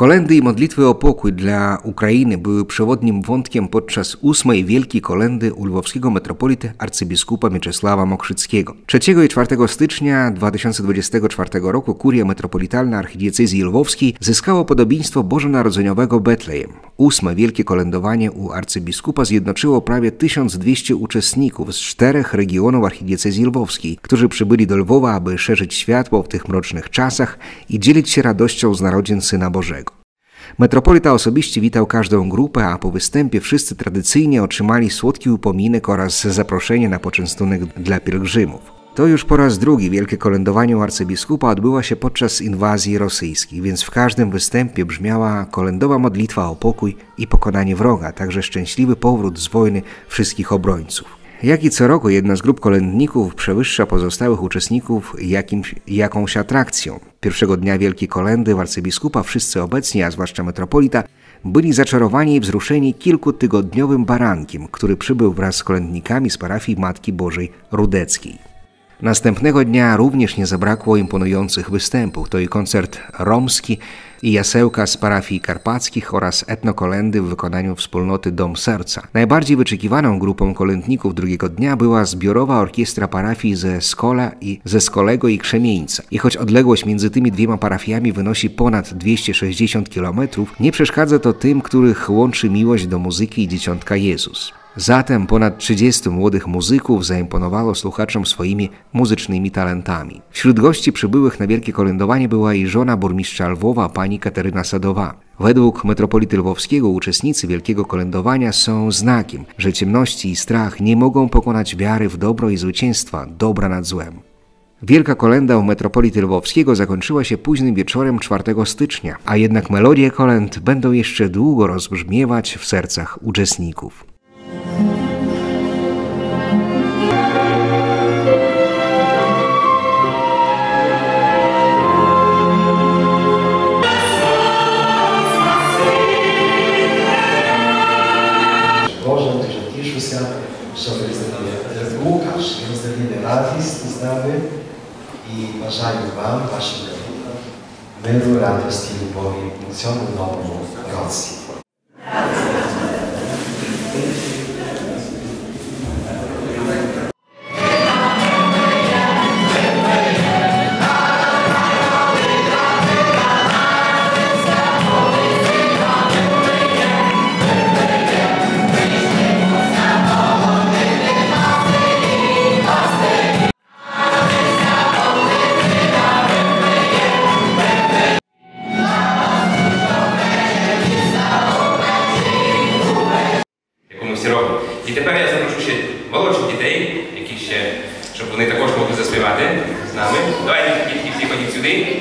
Kolendy i modlitwy o pokój dla Ukrainy były przewodnim wątkiem podczas ósmej Wielkiej Kolendy u lwowskiego metropolity arcybiskupa Mieczysława Mokrzyckiego. 3 i 4 stycznia 2024 roku kuria metropolitalna archidiecezji lwowskiej zyskało podobieństwo bożonarodzeniowego Betlejem. Ósme Wielkie Kolędowanie u arcybiskupa zjednoczyło prawie 1200 uczestników z czterech regionów archidiecezji lwowskiej, którzy przybyli do Lwowa, aby szerzyć światło w tych mrocznych czasach i dzielić się radością z narodzin Syna Bożego. Metropolita osobiście witał każdą grupę, a po występie wszyscy tradycyjnie otrzymali słodki upominek oraz zaproszenie na poczęstunek dla pielgrzymów. To już po raz drugi wielkie kolędowanie u arcybiskupa odbyło się podczas inwazji rosyjskiej, więc w każdym występie brzmiała kolędowa modlitwa o pokój i pokonanie wroga, także szczęśliwy powrót z wojny wszystkich obrońców. Jak i co roku jedna z grup kolędników przewyższa pozostałych uczestników jakimś, jakąś atrakcją. Pierwszego dnia Wielkiej Kolendy w arcybiskupa wszyscy obecni, a zwłaszcza metropolita, byli zaczarowani i wzruszeni kilkutygodniowym barankiem, który przybył wraz z kolędnikami z parafii Matki Bożej Rudeckiej. Następnego dnia również nie zabrakło imponujących występów. To i koncert romski i jasełka z parafii karpackich oraz etnokolendy w wykonaniu wspólnoty Dom Serca. Najbardziej wyczekiwaną grupą kolędników drugiego dnia była zbiorowa orkiestra parafii ze Skola i ze Skolego i Krzemieńca. I choć odległość między tymi dwiema parafiami wynosi ponad 260 km, nie przeszkadza to tym, których łączy miłość do muzyki i dzieciątka Jezus. Zatem ponad 30 młodych muzyków zaimponowało słuchaczom swoimi muzycznymi talentami. Wśród gości przybyłych na wielkie kolędowanie była i żona burmistrza Lwowa, pani Kateryna Sadowa. Według metropolity lwowskiego uczestnicy wielkiego kolędowania są znakiem, że ciemności i strach nie mogą pokonać wiary w dobro i zwycięstwa dobra nad złem. Wielka kolenda u metropolity lwowskiego zakończyła się późnym wieczorem 4 stycznia, a jednak melodie kolęd będą jeszcze długo rozbrzmiewać w sercach uczestników. Cristian, sobre e, Łukasz, Józef Nienawiz znamy i uważają Wam, Waszym rodzinom, mylną radość i lubowi funkcjonującą Rosji. Тепер я запрошу ще молодших дітей, які ще, щоб вони також могли заспівати з нами. Давайте дітки всі ходіть сюди.